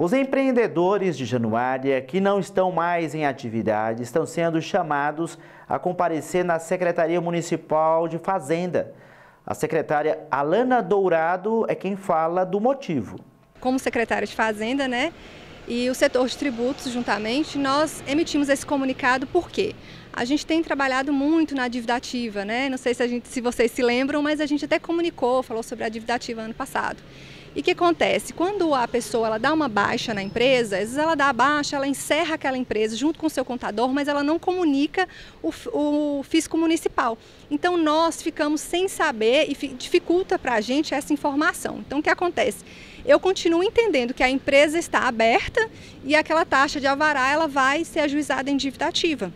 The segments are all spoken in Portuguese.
Os empreendedores de Januária que não estão mais em atividade estão sendo chamados a comparecer na Secretaria Municipal de Fazenda. A secretária Alana Dourado é quem fala do motivo. Como secretária de Fazenda, né? E o setor de tributos, juntamente, nós emitimos esse comunicado por quê? A gente tem trabalhado muito na dívida ativa, né? Não sei se, gente, se vocês se lembram, mas a gente até comunicou, falou sobre a dívida ativa ano passado. E o que acontece? Quando a pessoa ela dá uma baixa na empresa, às vezes ela dá a baixa, ela encerra aquela empresa junto com o seu contador, mas ela não comunica o, o fisco municipal. Então nós ficamos sem saber e dificulta para a gente essa informação. Então o que acontece? Eu continuo entendendo que a empresa está aberta e aquela taxa de alvará ela vai ser ajuizada em dívida ativa.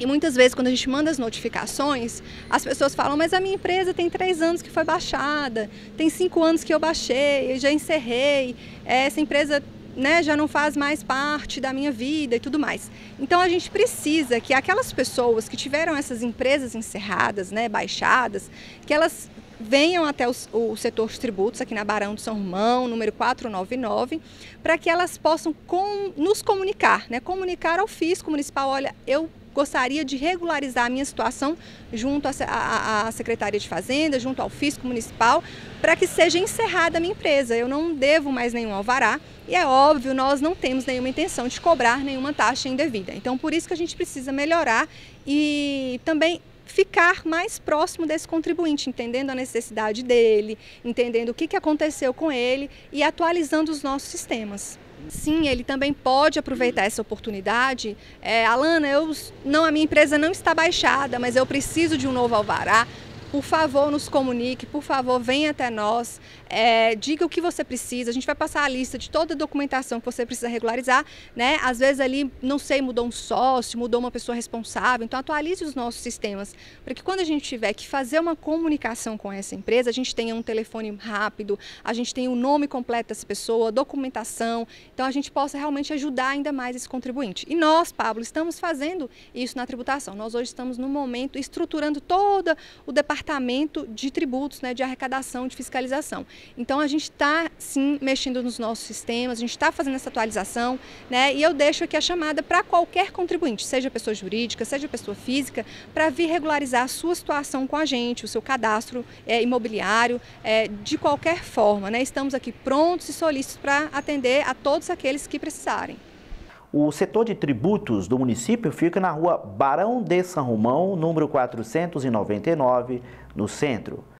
E muitas vezes, quando a gente manda as notificações, as pessoas falam: Mas a minha empresa tem três anos que foi baixada, tem cinco anos que eu baixei, já encerrei, essa empresa né, já não faz mais parte da minha vida e tudo mais. Então a gente precisa que aquelas pessoas que tiveram essas empresas encerradas, né, baixadas, que elas venham até o, o setor de tributos aqui na Barão do São Romão, número 499, para que elas possam com, nos comunicar, né, comunicar ao fisco municipal, olha, eu gostaria de regularizar a minha situação junto à Secretaria de Fazenda, junto ao Fisco Municipal, para que seja encerrada a minha empresa. Eu não devo mais nenhum alvará e é óbvio, nós não temos nenhuma intenção de cobrar nenhuma taxa indevida. Então, por isso que a gente precisa melhorar e também ficar mais próximo desse contribuinte, entendendo a necessidade dele, entendendo o que aconteceu com ele e atualizando os nossos sistemas. Sim, ele também pode aproveitar essa oportunidade. É, Alana, eu, não, a minha empresa não está baixada, mas eu preciso de um novo alvará por favor, nos comunique, por favor, venha até nós, é, diga o que você precisa. A gente vai passar a lista de toda a documentação que você precisa regularizar, né? Às vezes ali, não sei, mudou um sócio, mudou uma pessoa responsável. Então, atualize os nossos sistemas para que quando a gente tiver que fazer uma comunicação com essa empresa, a gente tenha um telefone rápido, a gente tenha o nome completo dessa pessoa, documentação. Então, a gente possa realmente ajudar ainda mais esse contribuinte. E nós, Pablo, estamos fazendo isso na tributação. Nós hoje estamos no momento estruturando todo o departamento departamento de tributos, né, de arrecadação, de fiscalização. Então a gente está sim mexendo nos nossos sistemas, a gente está fazendo essa atualização, né, e eu deixo aqui a chamada para qualquer contribuinte, seja pessoa jurídica, seja pessoa física, para vir regularizar a sua situação com a gente, o seu cadastro é, imobiliário, é, de qualquer forma. Né, estamos aqui prontos e solícitos para atender a todos aqueles que precisarem. O setor de tributos do município fica na rua Barão de São Romão, número 499, no centro.